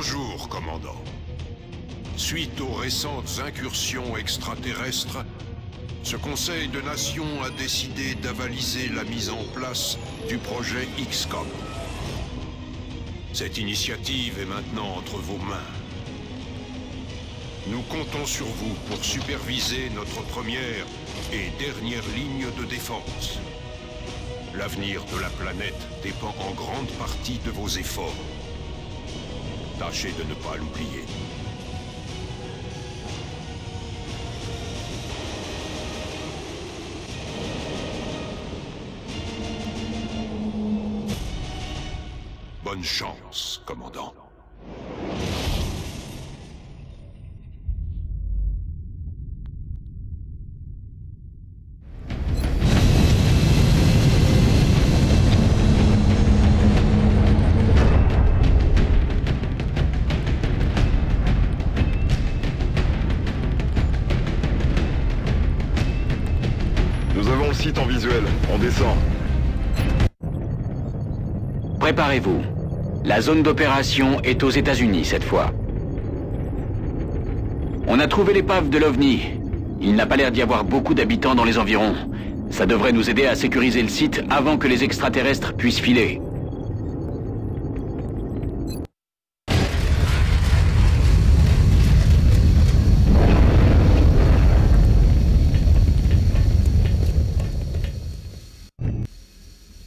Bonjour, commandant. Suite aux récentes incursions extraterrestres, ce Conseil de Nations a décidé d'avaliser la mise en place du projet XCOM. Cette initiative est maintenant entre vos mains. Nous comptons sur vous pour superviser notre première et dernière ligne de défense. L'avenir de la planète dépend en grande partie de vos efforts. Tâchez de ne pas l'oublier. Bonne chance, commandant. La zone d'opération est aux États-Unis cette fois. On a trouvé l'épave de l'OVNI. Il n'a pas l'air d'y avoir beaucoup d'habitants dans les environs. Ça devrait nous aider à sécuriser le site avant que les extraterrestres puissent filer.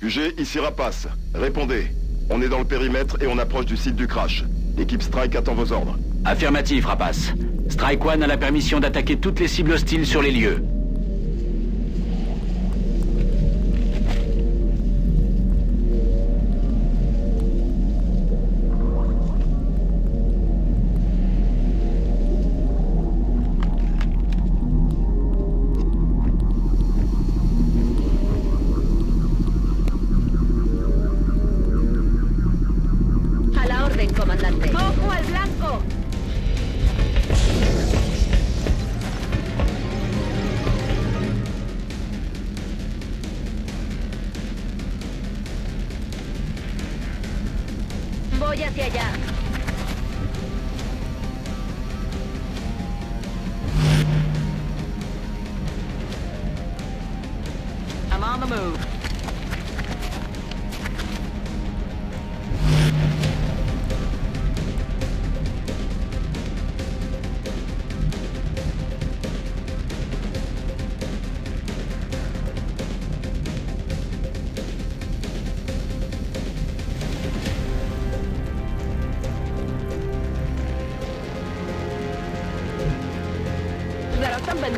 UG, ici Rapace. Répondez. On est dans le périmètre et on approche du site du crash. L'équipe Strike attend vos ordres. Affirmatif, Rapace. Strike One a la permission d'attaquer toutes les cibles hostiles sur les lieux.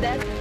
that's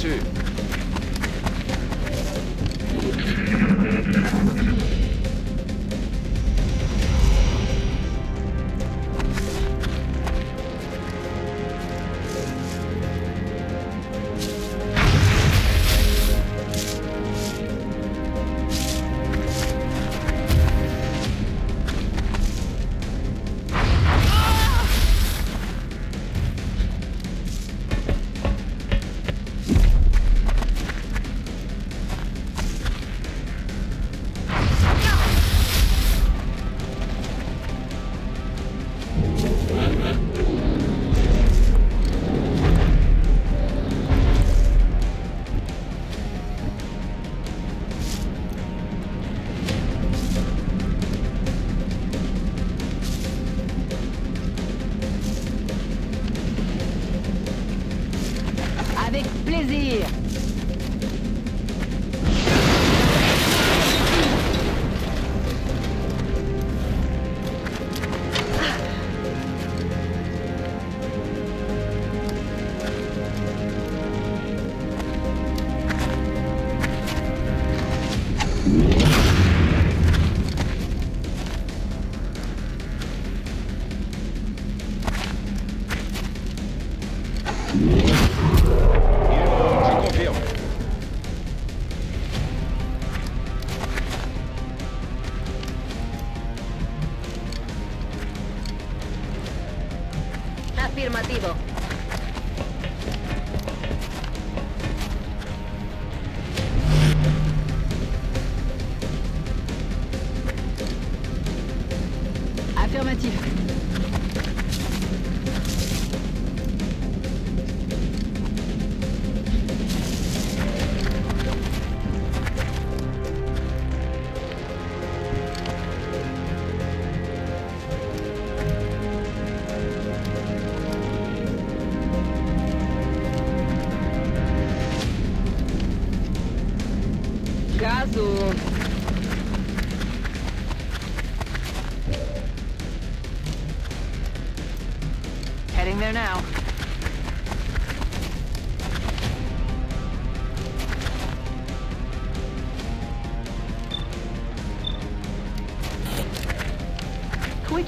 去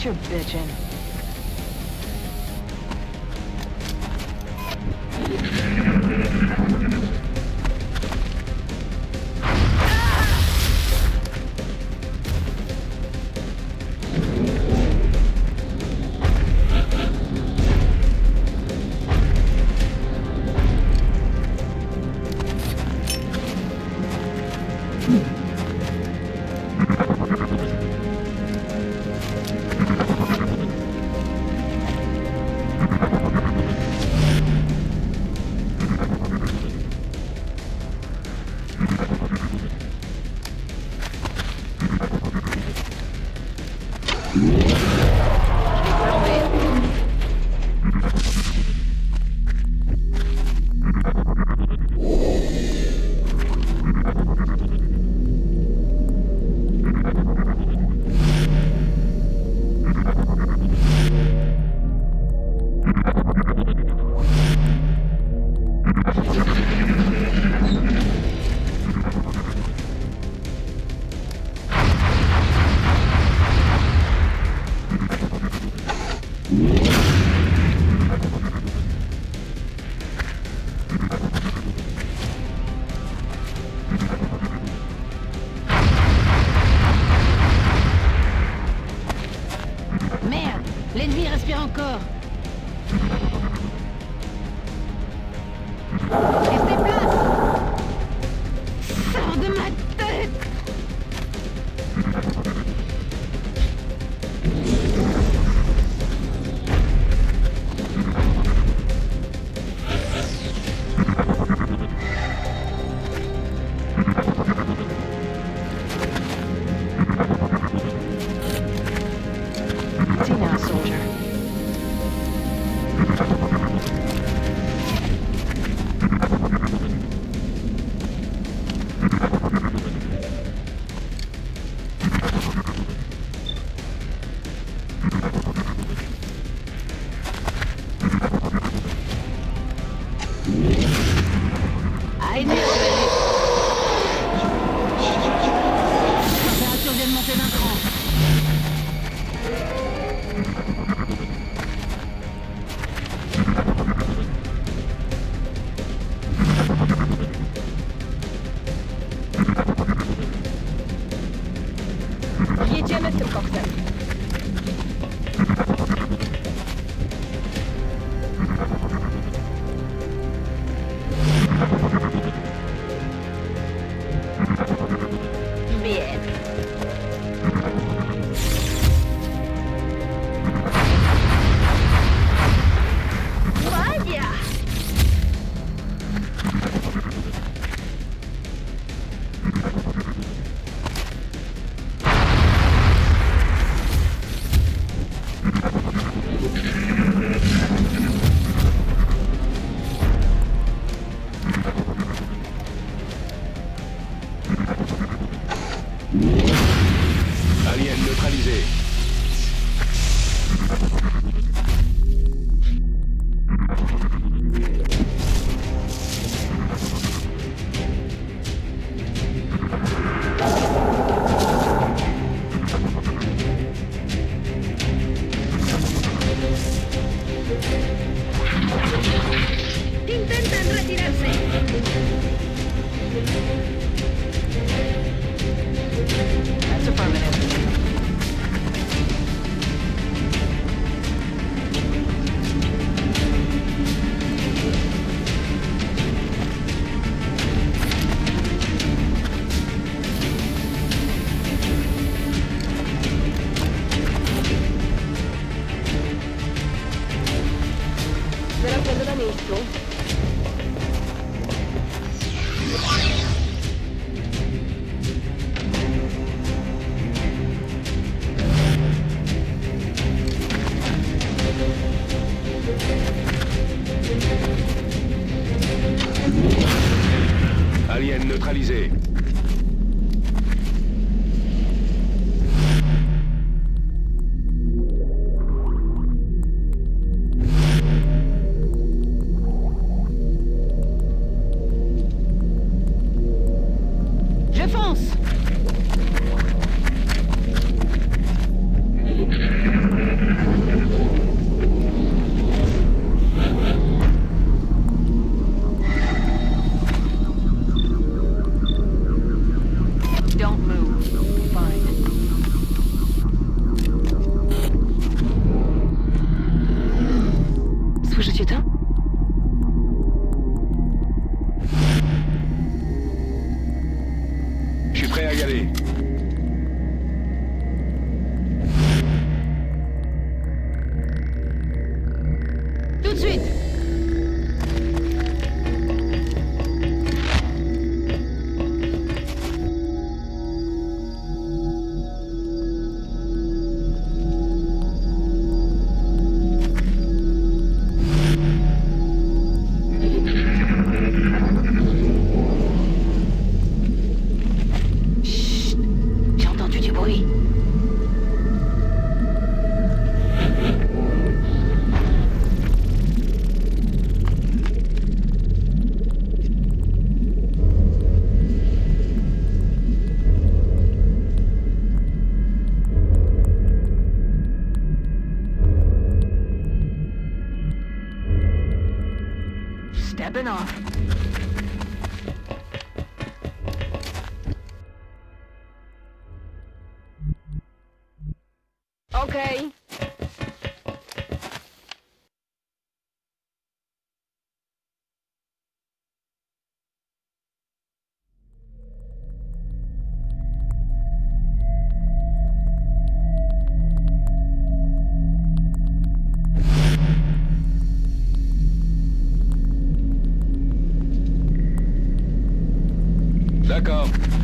your bitching. encore. neutralisé. go.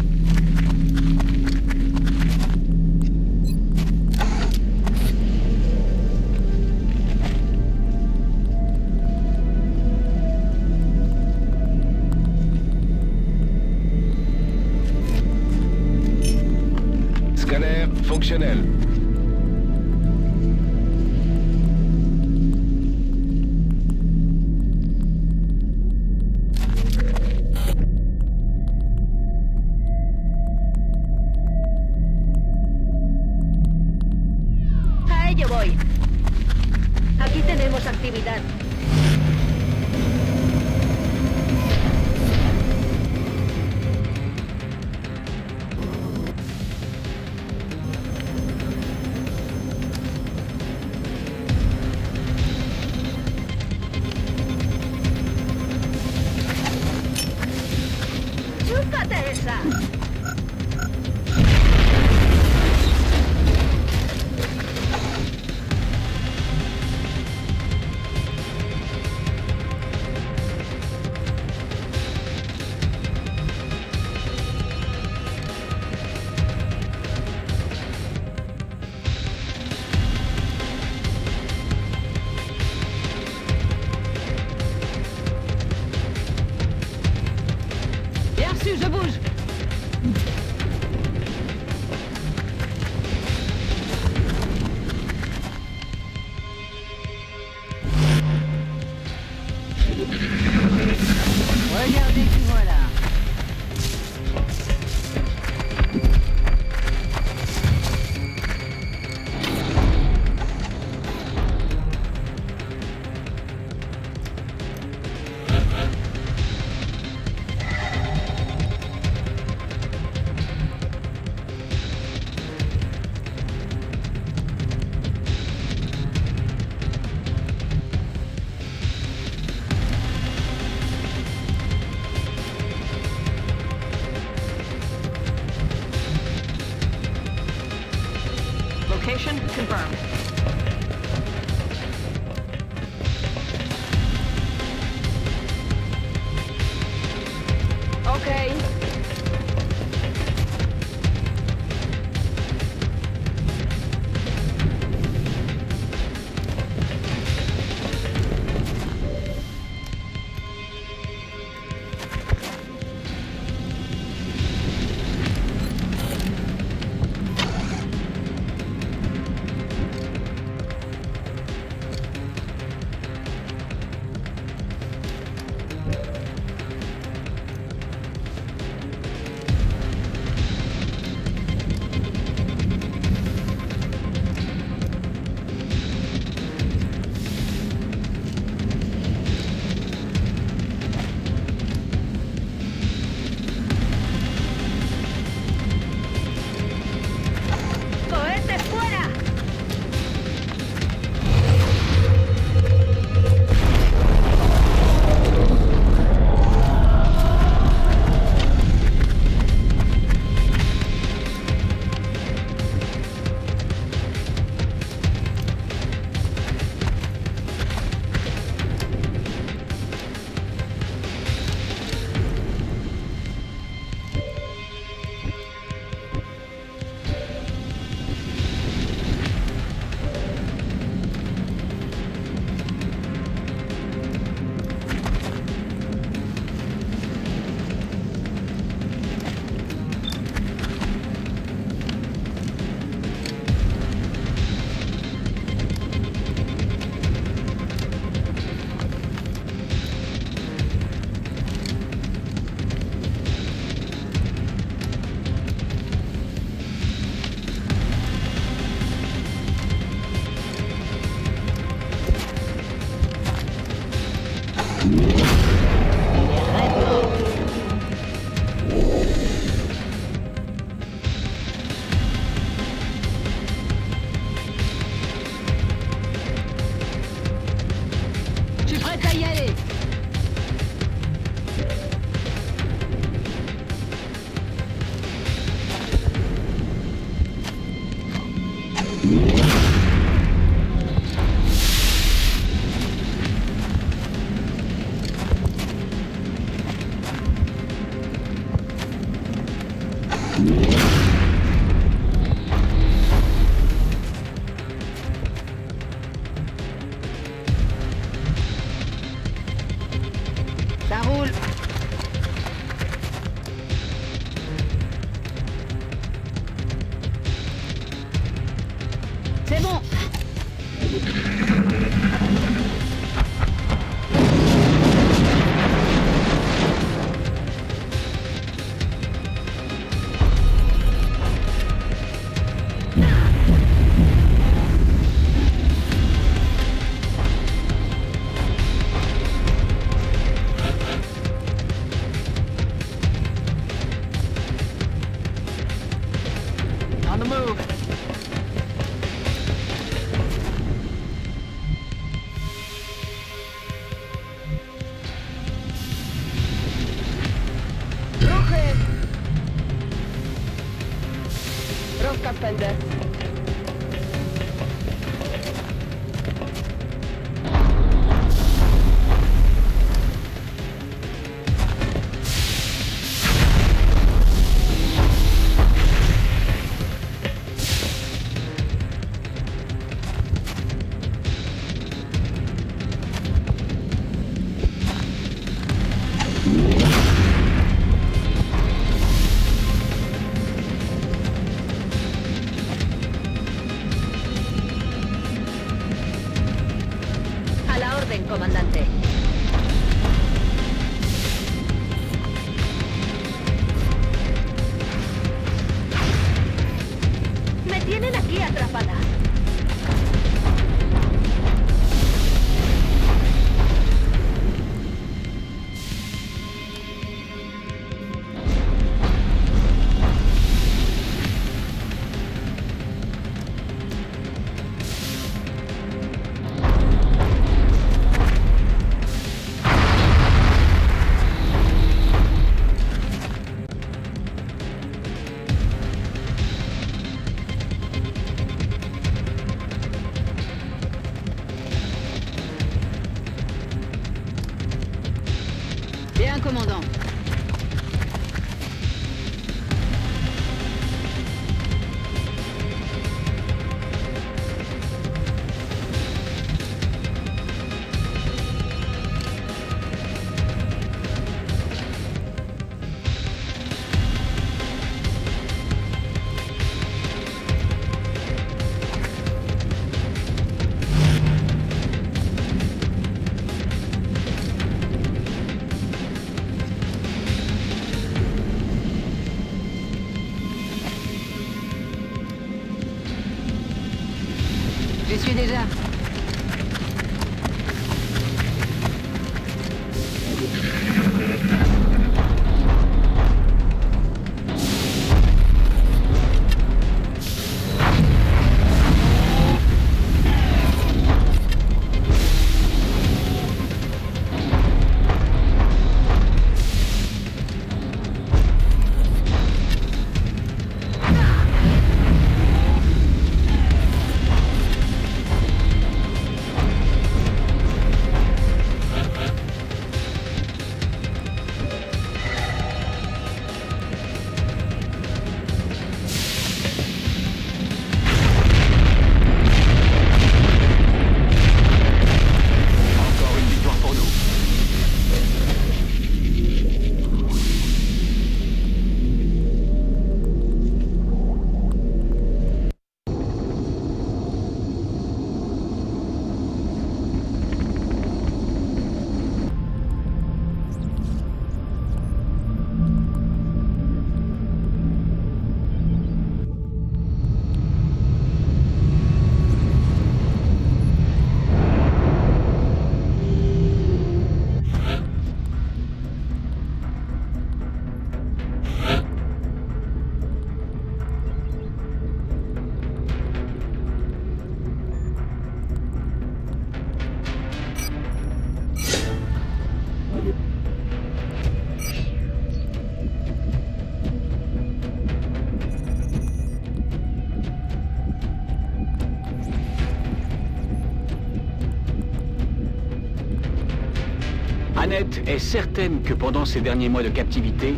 Est certaine que pendant ces derniers mois de captivité,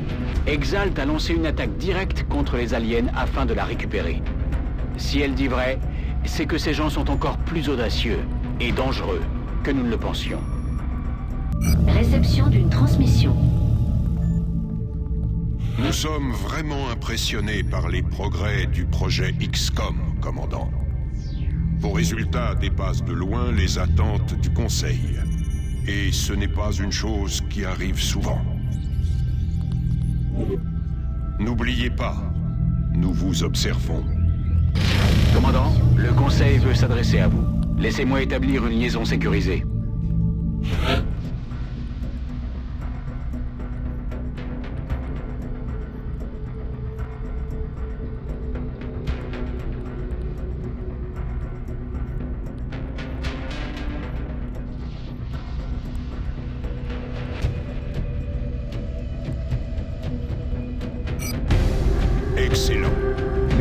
Exalt a lancé une attaque directe contre les aliens afin de la récupérer. Si elle dit vrai, c'est que ces gens sont encore plus audacieux et dangereux que nous ne le pensions. Réception d'une transmission. Nous sommes vraiment impressionnés par les progrès du projet XCOM, commandant. Vos résultats dépassent de loin les attentes du Conseil. Et ce n'est pas une chose qui arrive souvent. N'oubliez pas, nous vous observons. Commandant, le Conseil veut s'adresser à vous. Laissez-moi établir une liaison sécurisée.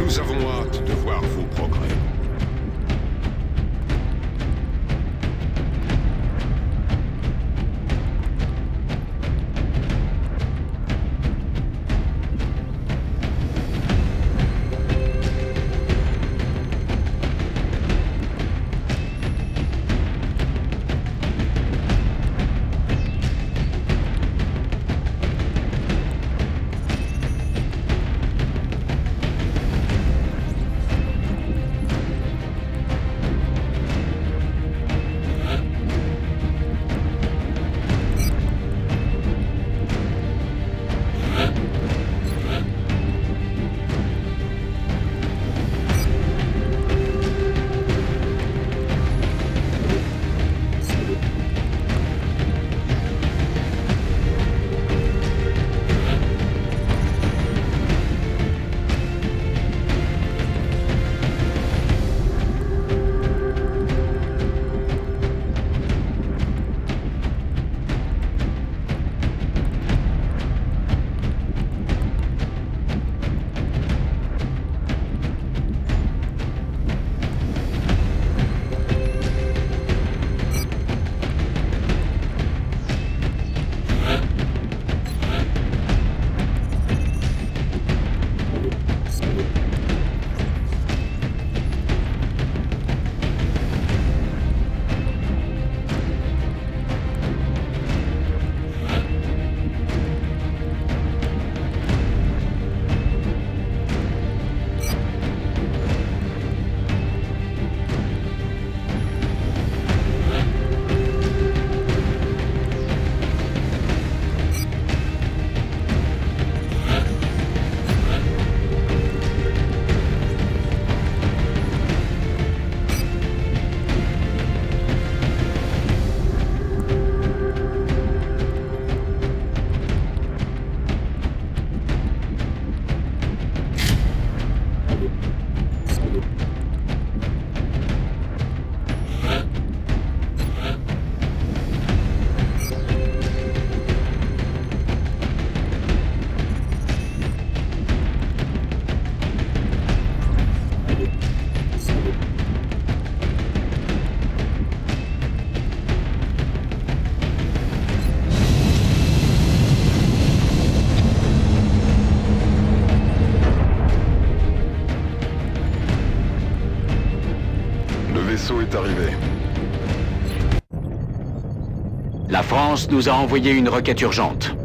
Nous avons hâte Nous a envoyé une requête urgente.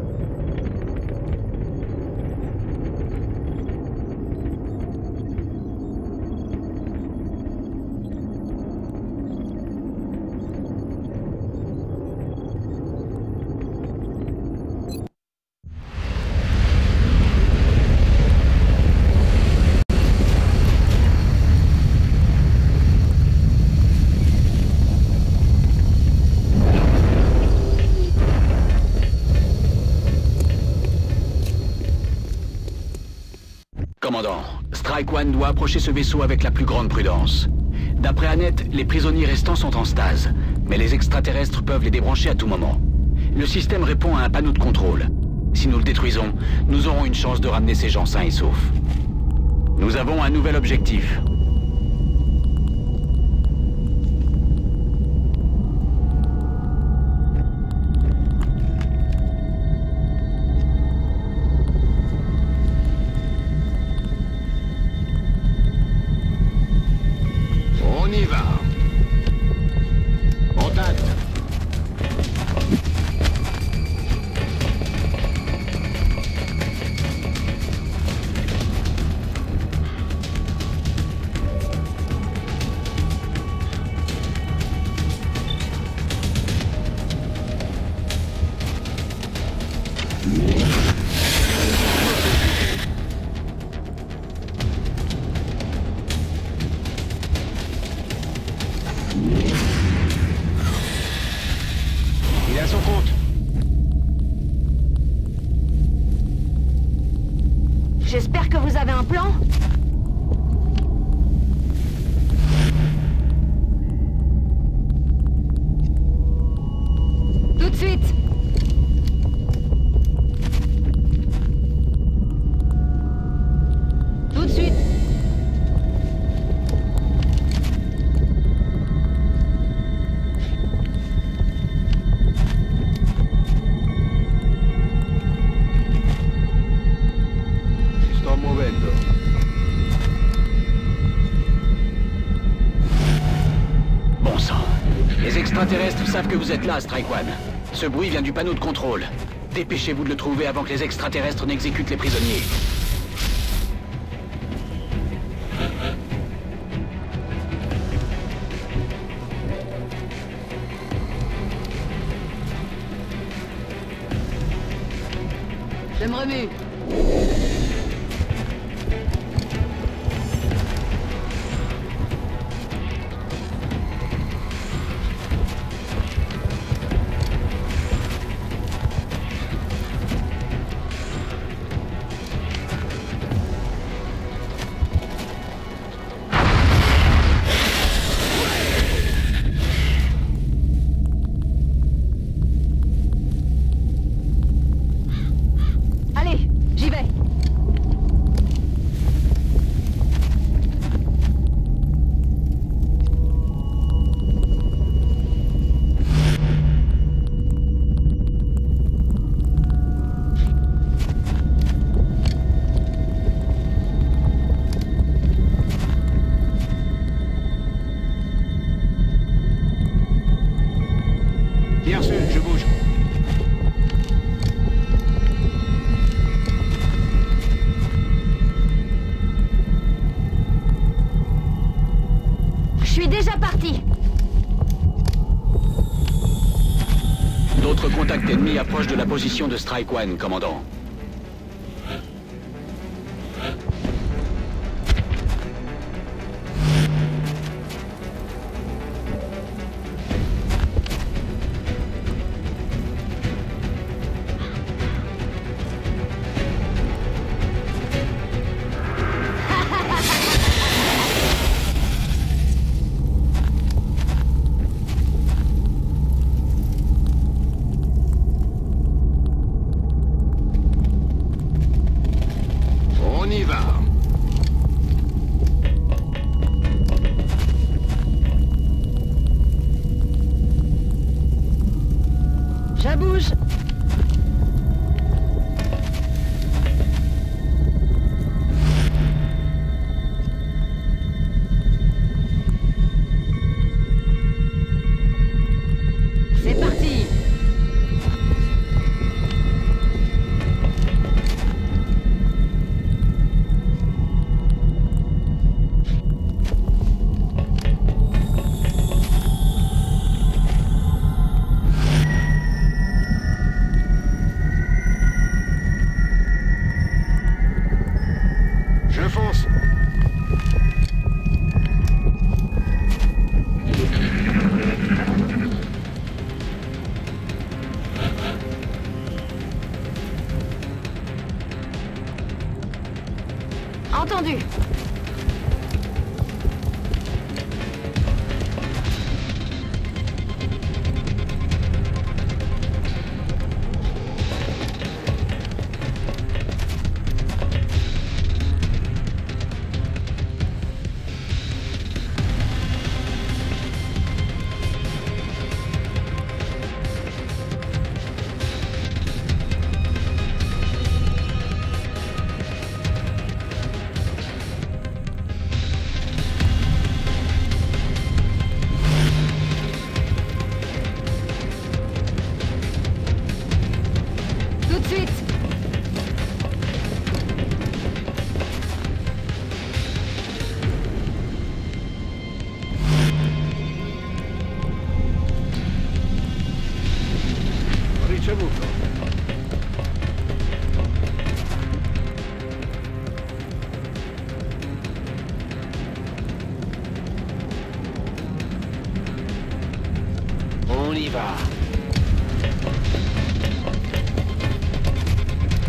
Commandant, Strike One doit approcher ce vaisseau avec la plus grande prudence. D'après Annette, les prisonniers restants sont en stase, mais les extraterrestres peuvent les débrancher à tout moment. Le système répond à un panneau de contrôle. Si nous le détruisons, nous aurons une chance de ramener ces gens sains et saufs. Nous avons un nouvel objectif. Que vous vous êtes là, Strike. Ce bruit vient du panneau de contrôle. Dépêchez-vous de le trouver avant que les extraterrestres n'exécutent les prisonniers. Approchent de la position de Strike One, commandant.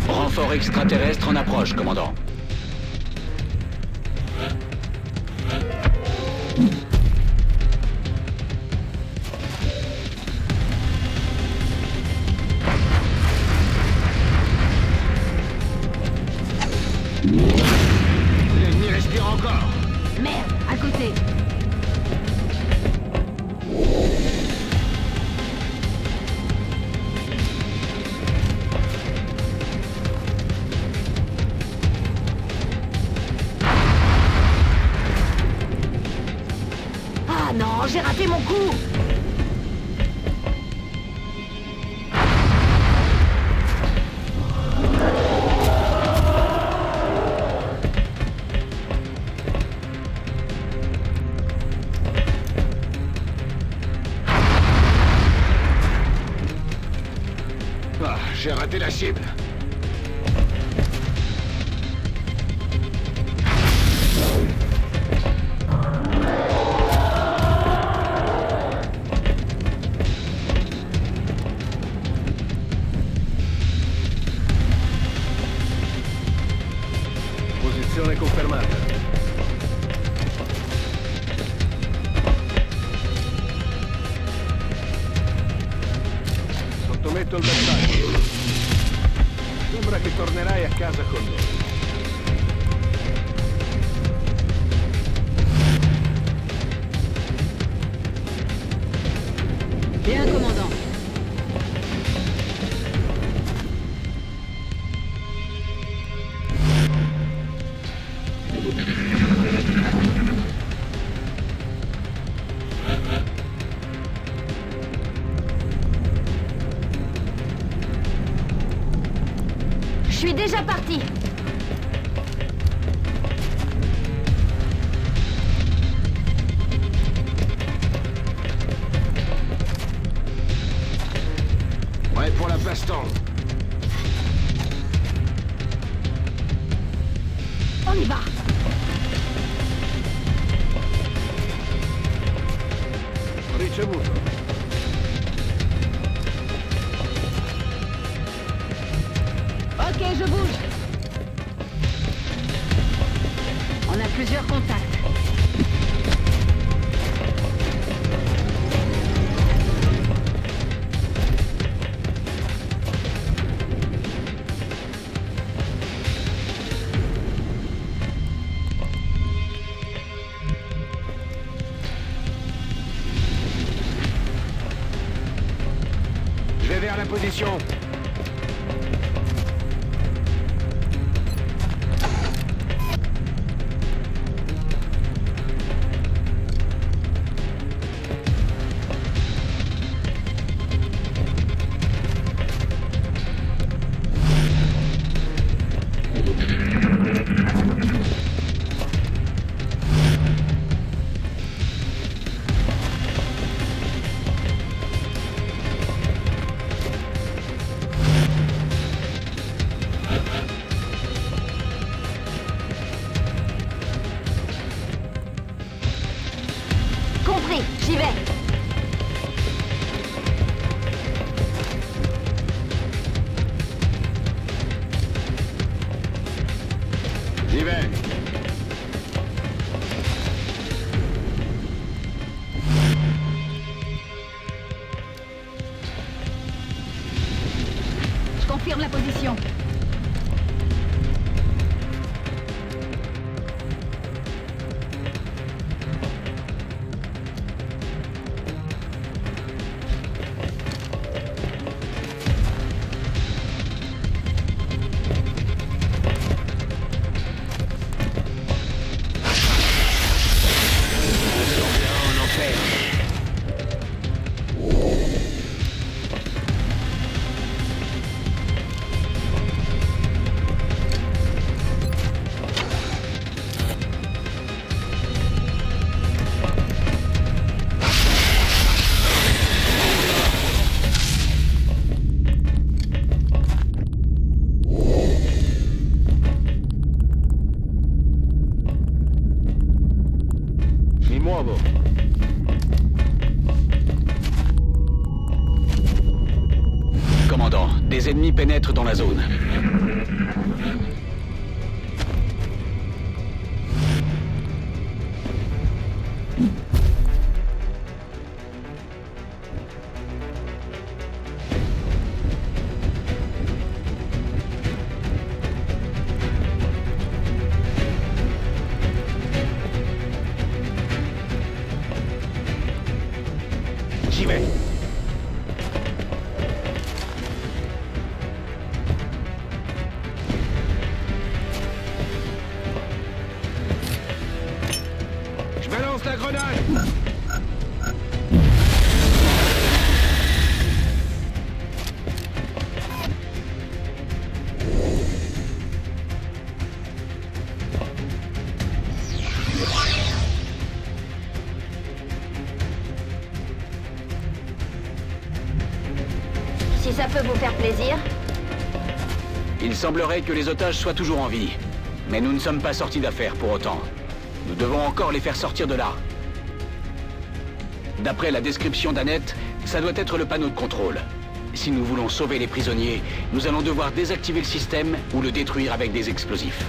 Renfort extraterrestre en approche, commandant. Aspetto il bersaglio. Sembra che tornerai a casa con me. vers la position. Il semblerait que les otages soient toujours en vie. Mais nous ne sommes pas sortis d'affaire pour autant. Nous devons encore les faire sortir de là. D'après la description d'Annette, ça doit être le panneau de contrôle. Si nous voulons sauver les prisonniers, nous allons devoir désactiver le système ou le détruire avec des explosifs.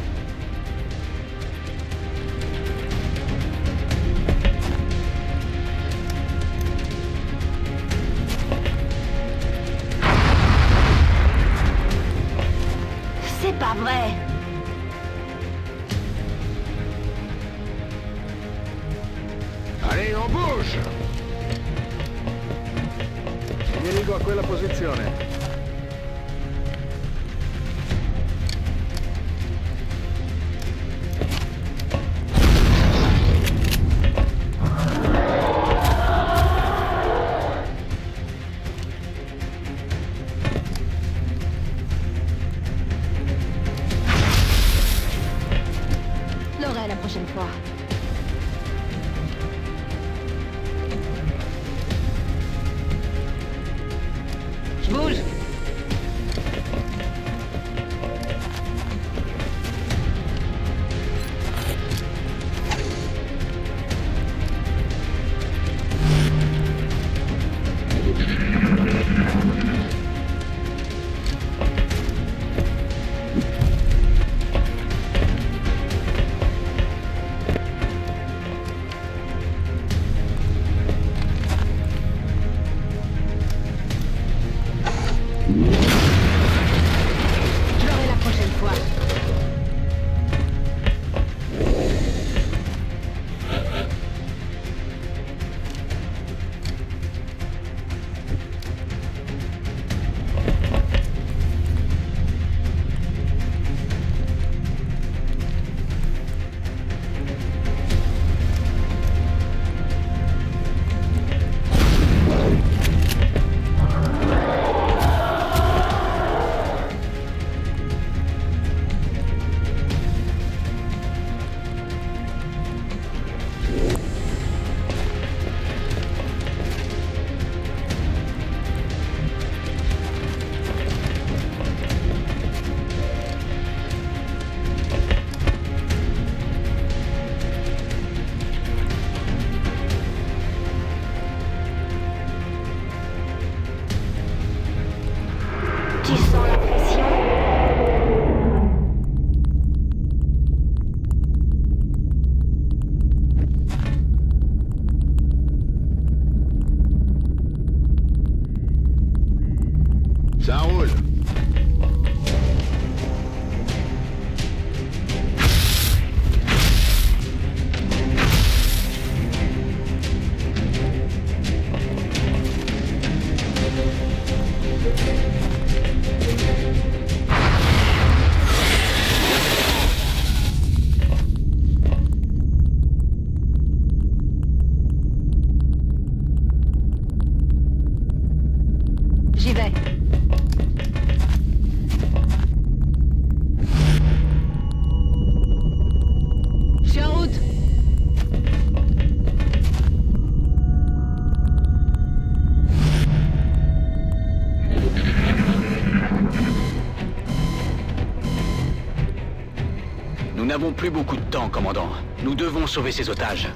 Plus beaucoup de temps, commandant. Nous devons sauver ces otages.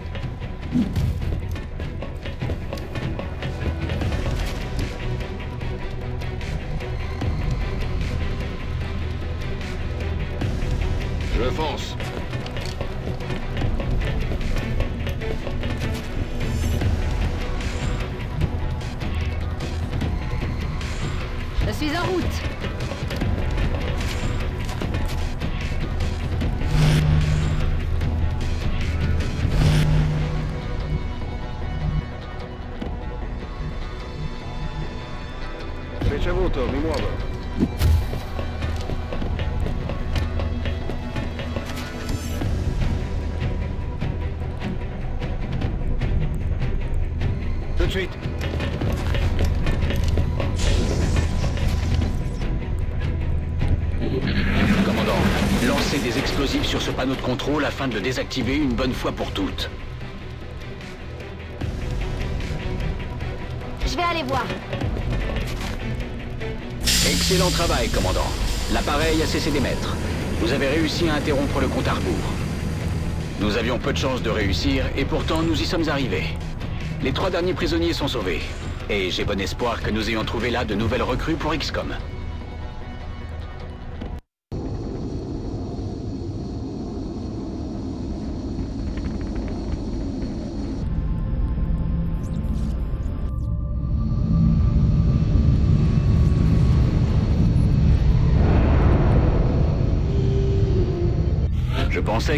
Contrôle afin de le désactiver une bonne fois pour toutes. Je vais aller voir. Excellent travail, commandant. L'appareil a cessé d'émettre. Vous avez réussi à interrompre le compte à rebours. Nous avions peu de chances de réussir, et pourtant nous y sommes arrivés. Les trois derniers prisonniers sont sauvés. Et j'ai bon espoir que nous ayons trouvé là de nouvelles recrues pour XCOM.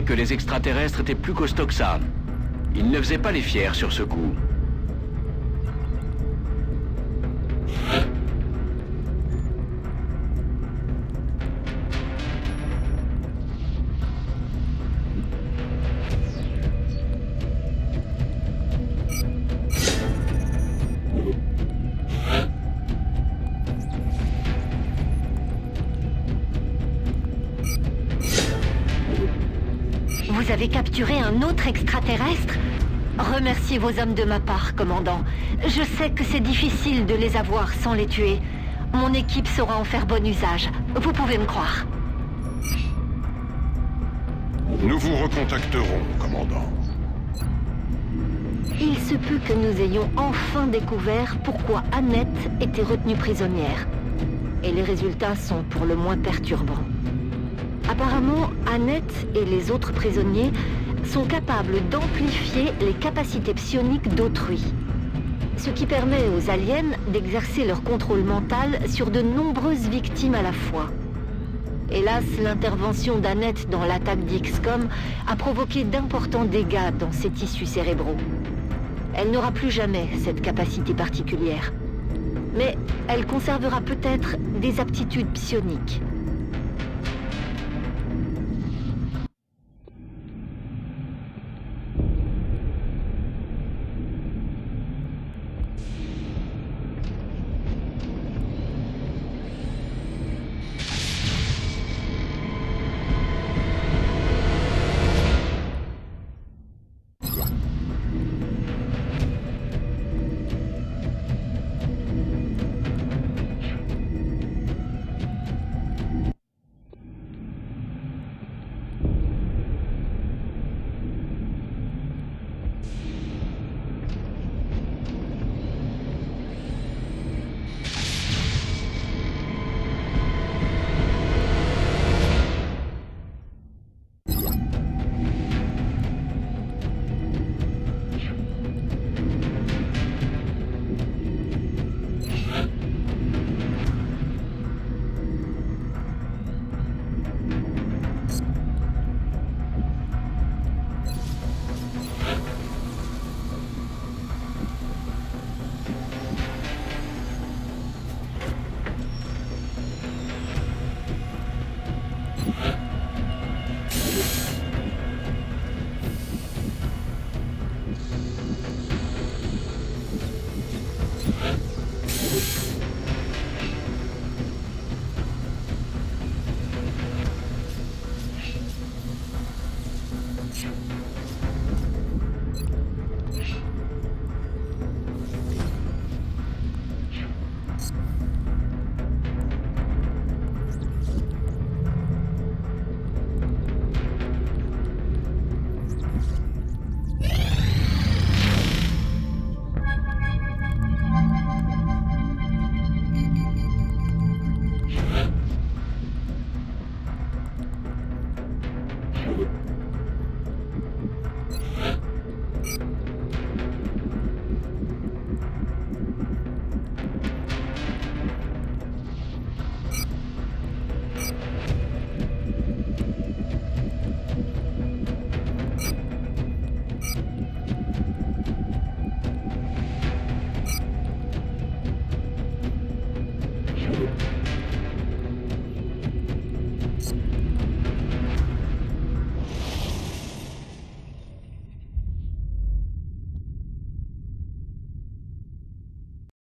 Que les extraterrestres étaient plus costauds que ça. Ils ne faisaient pas les fiers sur ce coup. Autre extraterrestre Remerciez vos hommes de ma part, commandant. Je sais que c'est difficile de les avoir sans les tuer. Mon équipe saura en faire bon usage. Vous pouvez me croire. Nous vous recontacterons, commandant. Il se peut que nous ayons enfin découvert pourquoi Annette était retenue prisonnière. Et les résultats sont pour le moins perturbants. Apparemment, Annette et les autres prisonniers sont capables d'amplifier les capacités psioniques d'autrui. Ce qui permet aux aliens d'exercer leur contrôle mental sur de nombreuses victimes à la fois. Hélas, l'intervention d'Annette dans l'attaque d'XCOM a provoqué d'importants dégâts dans ses tissus cérébraux. Elle n'aura plus jamais cette capacité particulière. Mais elle conservera peut-être des aptitudes psioniques.